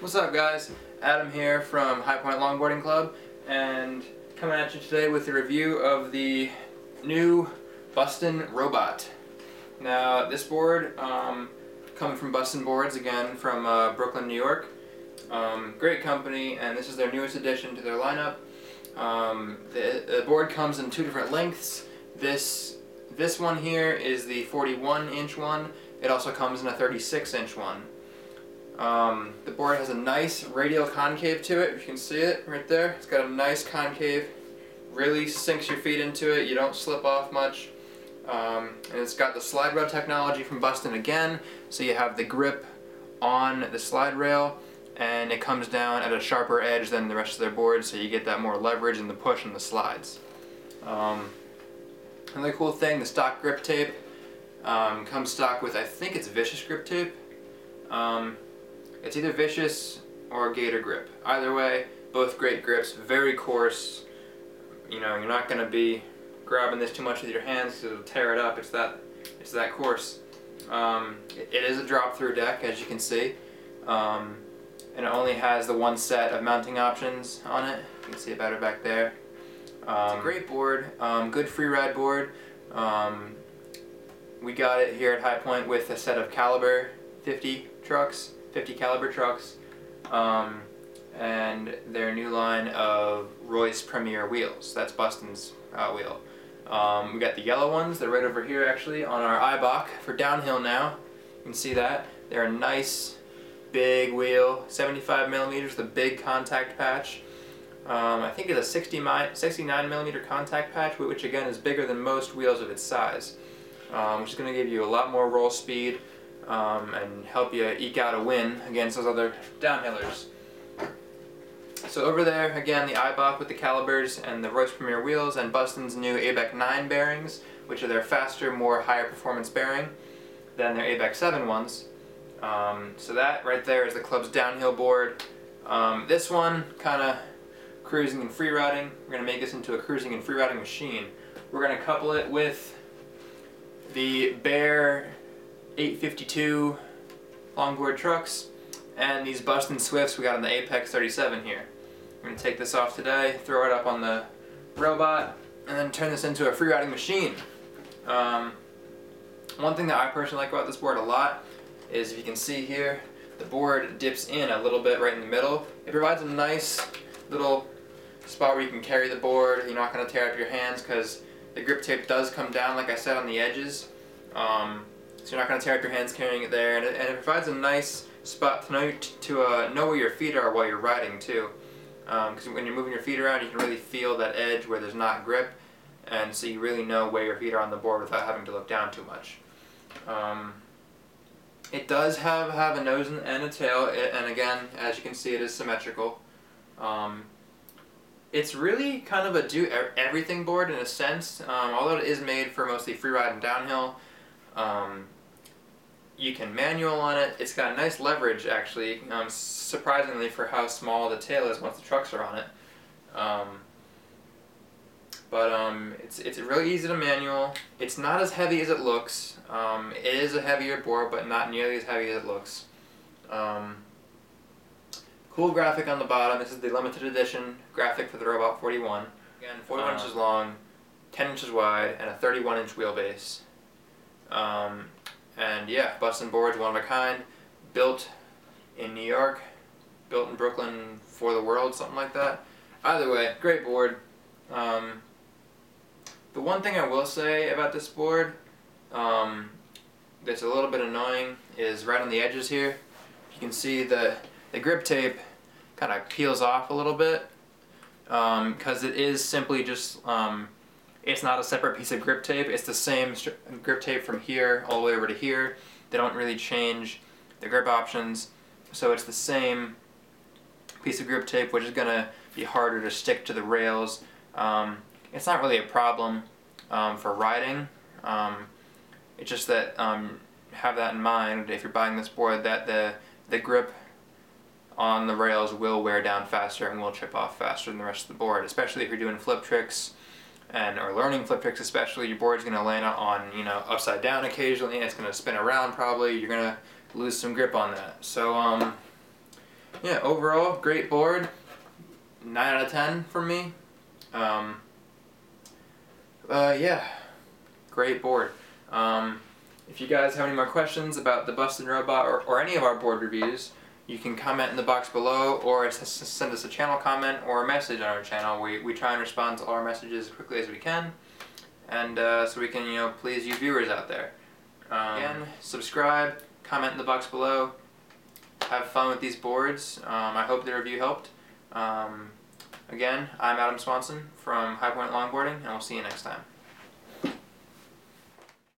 What's up guys? Adam here from High Point Longboarding Club and coming at you today with a review of the new Bustin Robot. Now this board, um, coming from Bustin Boards again from uh, Brooklyn, New York. Um, great company and this is their newest addition to their lineup. Um, the, the board comes in two different lengths. This this one here is the 41 inch one. It also comes in a 36 inch one. Um, the board has a nice radial concave to it, if you can see it right there. It's got a nice concave, really sinks your feet into it, you don't slip off much. Um, and it's got the slide rail technology from Bustin again, so you have the grip on the slide rail and it comes down at a sharper edge than the rest of their board, so you get that more leverage in the push and the slides. Um, another cool thing, the stock grip tape um, comes stock with, I think it's Vicious grip tape. Um, it's either Vicious or Gator grip. Either way, both great grips, very coarse. You know, you're not going to be grabbing this too much with your hands because it'll tear it up. It's that, it's that coarse. Um, it, it is a drop-through deck, as you can see. Um, and it only has the one set of mounting options on it. You can see it better back there. Um, it's a great board, um, good free ride board. Um, we got it here at High Point with a set of caliber 50 trucks. 50 caliber trucks um, and their new line of Royce Premier wheels. That's Bustin's uh, wheel. Um, we got the yellow ones, they're right over here actually on our Eibach for downhill now. You can see that. They're a nice big wheel, 75 millimeters, the big contact patch. Um, I think it's a 60 69 millimeter contact patch, which again is bigger than most wheels of its size. Um, which is going to give you a lot more roll speed, um, and help you eke out a win against those other downhillers. So over there, again, the Eibach with the calibers and the Royce Premier wheels and Bustin's new ABEC 9 bearings, which are their faster, more higher performance bearing than their ABEC 7 ones. Um, so that right there is the club's downhill board. Um, this one, kind of cruising and free riding. We're going to make this into a cruising and free riding machine. We're going to couple it with the Bear 852 longboard trucks and these Bustin Swifts we got on the Apex 37 here. We're going to take this off today, throw it up on the robot, and then turn this into a free riding machine. Um, one thing that I personally like about this board a lot is if you can see here, the board dips in a little bit right in the middle. It provides a nice little spot where you can carry the board. You're not going to tear up your hands because the grip tape does come down, like I said, on the edges. Um, so you're not going to tear up your hands carrying it there, and it, and it provides a nice spot to know to uh, know where your feet are while you're riding too. Because um, when you're moving your feet around, you can really feel that edge where there's not grip, and so you really know where your feet are on the board without having to look down too much. Um, it does have have a nose and a tail, and again, as you can see, it is symmetrical. Um, it's really kind of a do everything board in a sense, um, although it is made for mostly free ride and downhill. Um, you can manual on it. It's got nice leverage actually, um, surprisingly for how small the tail is once the trucks are on it. Um, but um, it's, it's really easy to manual. It's not as heavy as it looks. Um, it is a heavier board, but not nearly as heavy as it looks. Um, cool graphic on the bottom. This is the limited edition graphic for the Robot 41. Again, 41 uh, inches long, 10 inches wide, and a 31 inch wheelbase. Um, and yeah, Bustin Boards, one of a kind, built in New York, built in Brooklyn for the world, something like that. Either way, great board. Um, the one thing I will say about this board um, that's a little bit annoying is right on the edges here. You can see the, the grip tape kind of peels off a little bit because um, it is simply just um, it's not a separate piece of grip tape. It's the same grip tape from here all the way over to here. They don't really change the grip options. So it's the same piece of grip tape, which is going to be harder to stick to the rails. Um, it's not really a problem um, for riding. Um, it's just that um, have that in mind if you're buying this board that the the grip on the rails will wear down faster and will chip off faster than the rest of the board, especially if you're doing flip tricks and or learning flip tricks especially, your board's going to land on, you know, upside down occasionally, it's going to spin around probably, you're going to lose some grip on that. So, um, yeah, overall, great board. 9 out of 10 for me. Um, uh, yeah, great board. Um, if you guys have any more questions about the Bustin Robot or, or any of our board reviews, you can comment in the box below or send us a channel comment or a message on our channel. We, we try and respond to all our messages as quickly as we can and uh, so we can you know please you viewers out there. Um, again, subscribe, comment in the box below, have fun with these boards. Um, I hope the review helped. Um, again, I'm Adam Swanson from High Point Longboarding and we'll see you next time.